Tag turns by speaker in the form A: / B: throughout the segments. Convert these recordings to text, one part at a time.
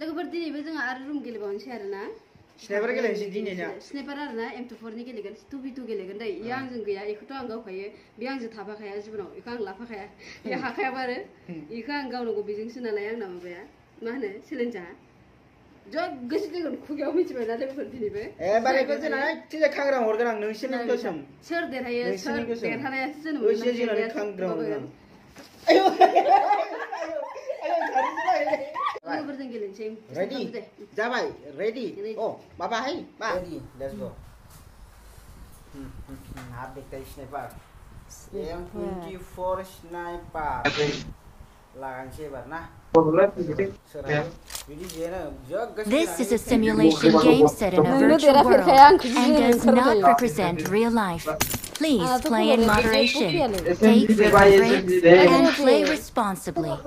A: लोगोफोर दिनैबो जोंहा आरो रुम गेलेबावनोसै आरो ना
B: स्नाइपार गेलेनोसै दिनैना
A: स्नाइपार आरो ना एम टु गेलेगोन टु बि टु गेलेगोन दै इयो आंजों गैया इखौथ' आं गावखायो बे आंजों थाफाखाया जिबनाव इखौ आं लाफाखाया बे हाखायाबो आरो इखौ आं गावनांगौ बेजोंसो नालाय आंना माबाया मा होनो जो खुगायाव मिथिबाय
B: ना
A: Ready?
B: Jabai, ready? Oh, Bye. Ready, let's go. This is a simulation
C: game set in a virtual world and
A: does not
C: represent real life. Please ah, play in moderation,
D: take breaks, and
C: play responsibly.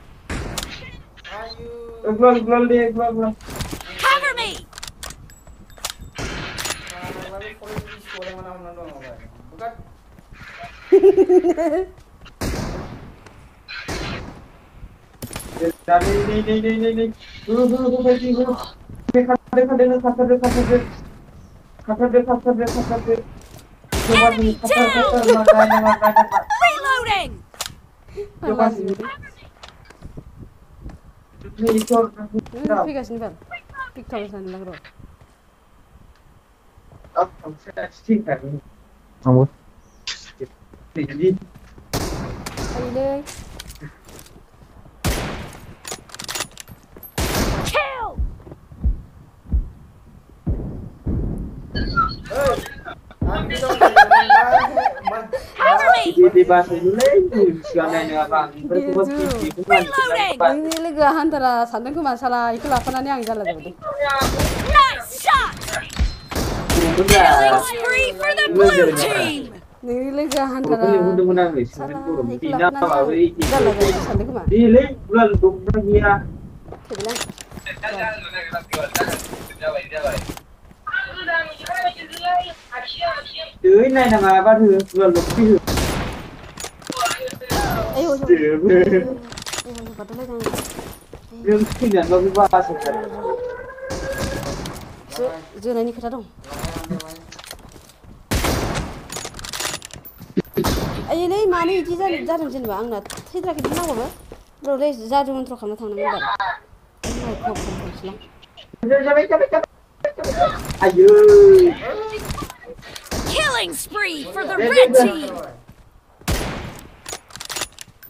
B: Glove, glove,
D: glove, glove.
B: Cover me.
A: Enemy
D: down! Reloading! notification
A: ठीक ठाक से लग रहा है।
D: अब हम से ठीक है।
E: हम वो।
D: पहले
B: Ini
A: lagi hantar sandung ke masalah, ikut lapangan yang jalan. Nice
F: shot! Nih,
D: lagi hantar sandung
F: ke masalah, ikut lapangan yang jalan. Nih, lagi hantar sandung ke masalah, ikut lapangan yang jalan. Nih, lagi hantar sandung ke masalah, ikut lapangan yang jalan. Nih, lagi hantar sandung ke masalah, ikut lapangan
A: yang jalan. Nih, lagi hantar sandung ke
D: masalah, ikut lapangan yang jalan. Nih, lagi hantar sandung ke masalah, ikut lapangan yang jalan. Nih, lagi hantar sandung
A: ke masalah, ikut lapangan yang jalan. Nih, lagi hantar sandung ke masalah,
D: ikut lapangan yang jalan. Nih, lagi hantar sandung ke masalah, ikut lapangan yang jalan. Nih, lagi hantar sandung ke masalah, ikut lapangan yang jalan. Nih, lagi hantar sandung ke masalah, ikut lapangan y
A: 哎呦我去！把这个扔
D: 去两个就把死了。
B: 这
A: 这人你可咋动？哎，那妈的，这咋咋整真棒了？他咋给那我们？那那咋就弄出可能他们那个？哎，靠谱不行
D: 了。哎呦
F: ！Killing spree for the red team.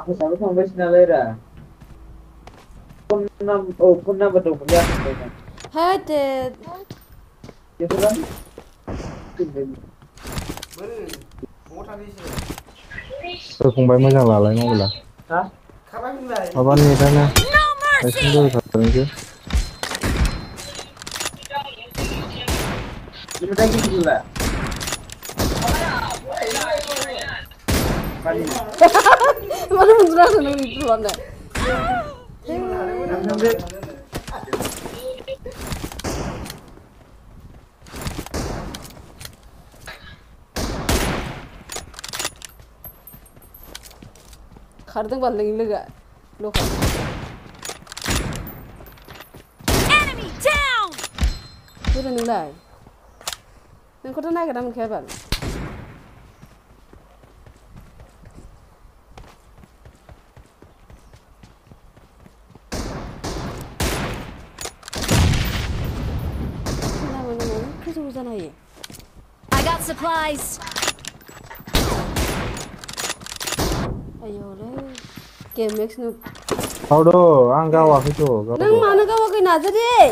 D: Aku sama sama nalera. Pun enam, oh pun enam betul pun ya.
A: Hadi.
D: Ya sudah.
E: फंबाय मोजां लालाय मबाइला
B: माबा
E: नेटानो
F: दासिम गोहो
E: थादोंसो
D: बेनिफ्राय गिदिरला
B: Mana
A: mencerah seneng duluan deh. Kardeng paling ini gak lo.
F: Enemy down.
A: Sudah nilai. Nengkota naik dalam kabel.
F: supplies.
A: Ayole. Game Max noob.
E: Audo, ang gawa kito. Nang
A: mana gawa kay na dere.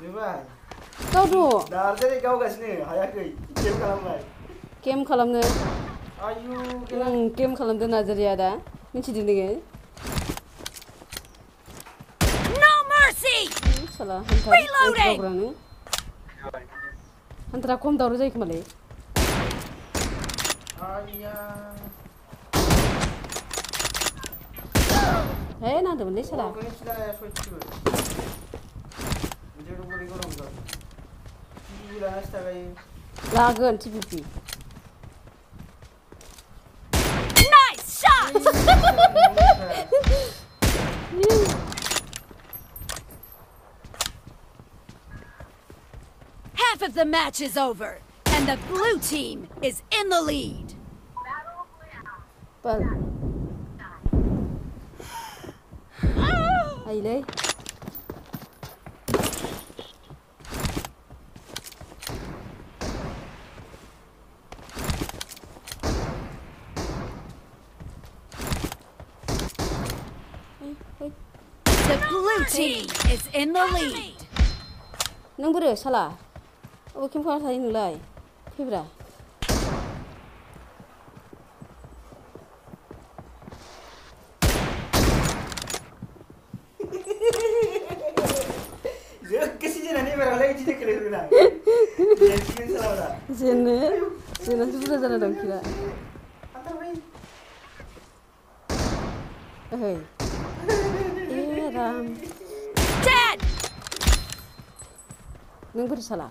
B: Diba?
A: Todo.
B: Dar Game kalamnay.
A: Game kalamne. game kalamde nazariya da. Minchidinde
F: No mercy.
A: Sala. Reloading. Antara kom daru jai kumale.
B: Ayah.
A: Eh, nada boleh salah. Oh,
B: boleh salah ya, switch tu. Jadi, aku boleh korang tak?
A: Ibu TPP.
F: the match is over, and the blue team is in the lead.
A: But... Aile?
F: The blue team is in the lead.
A: Nang beri salah. o que importa aí no lei?
B: de um kira.
A: Hey. Não gosto de salar.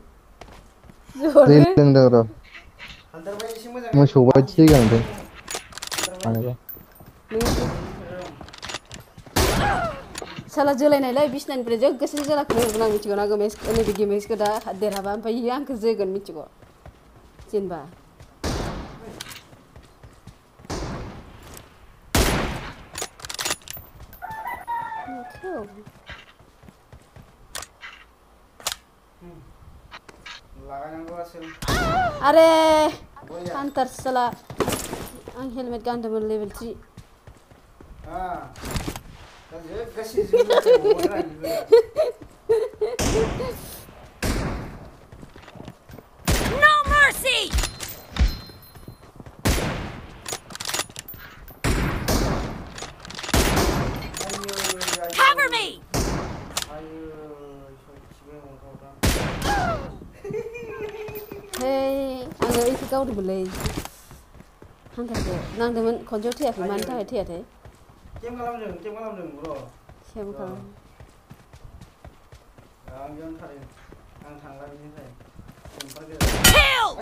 A: दैलों
E: दावरा
B: मोसौ बायदि जायगा नुदों मानोबा
A: साला जोलायनायलाय बिसनानिफ्राय जोगोसे जोलाखौ होगोन आं मिथिगौ ना गमेस नैबे गेमेसखौ दा देरहाबा ओमफ्राय इयो आंखौ जोगोन मिथिगौ जेनेबा Oh.
B: are
A: hunter sala Angel helmet ganda mo level 3
B: ah kasi kasi
A: hey anh ấy câu được một lì hắn thật đấy nàng thì mình còn chỗ thiệt thì mình thấy thiệt đấy
B: chém có năm rừng chém có năm rừng rồi
A: chém có
B: Help!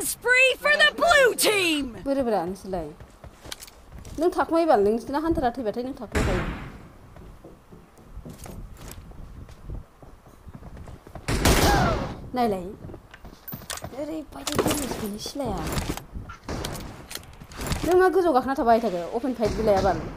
F: spree for the blue team.
A: Where are you going? Don't talk my balance. Don't hunt that thing. Don't talk my balance. Nay, lay. Very funny. Finish, lay. Don't make us go back. Not a bite. Open fight. Don't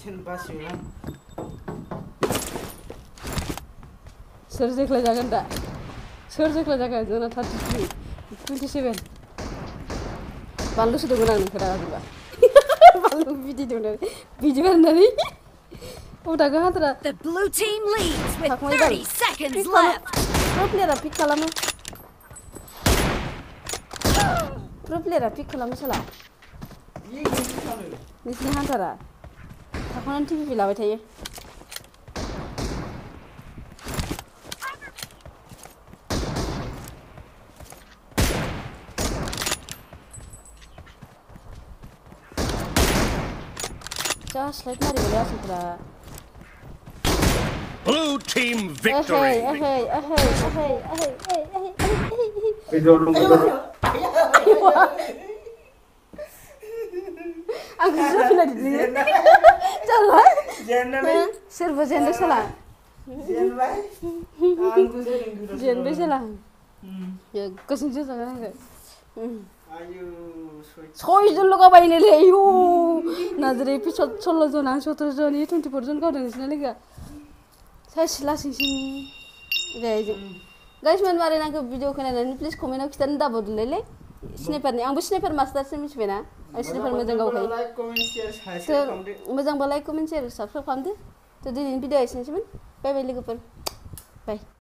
B: अच्छे बस you ना
A: सोर जोख्लायजागोन दा सोर जोख्लायजागोन जोंना thirty three twenty seven बानलु सोदोंमोन आं नोंखौ रागाजोंबा बानलु बिदै दंदों बिदि बारनानै अदाखौ हाथारा
F: प्लेयारा
A: पिक खालामो प्लेयारा पिक खालामो साला
B: नोंसिनि
A: हान्टारा Mwen TV pila wè te ye. Just let me
G: Blue team victory.
A: आंखौ फिलायदो जाबाय सोरबा जेनदो सोला
B: जेनबाय सोला
A: गोसोजों जागोन आंखौ
B: सयजन
A: लगाबायनोलै आयु नाजरै पिছত सल्ल' जन आं सत्र' जन इ टुवेन्टिफर जन गावदों नोंसिना लोगोआ सासे लासैसिं गाइज गाइज मेन मारै नांखौ भिडिअ खोनानानै प्लिज कमेन्टआव खिथानो स्नेपारनि आंबो स्निपार मास्टारसो मिथिबायना आं स्नेपार मोजां गावखायो मोजांबा लाइक कमेन्ट सेयार साबस्क्राइब खालामदो त' दिनैनि भिडिअ एसेनोसैमोन बाय बाय लोगोफोर बाय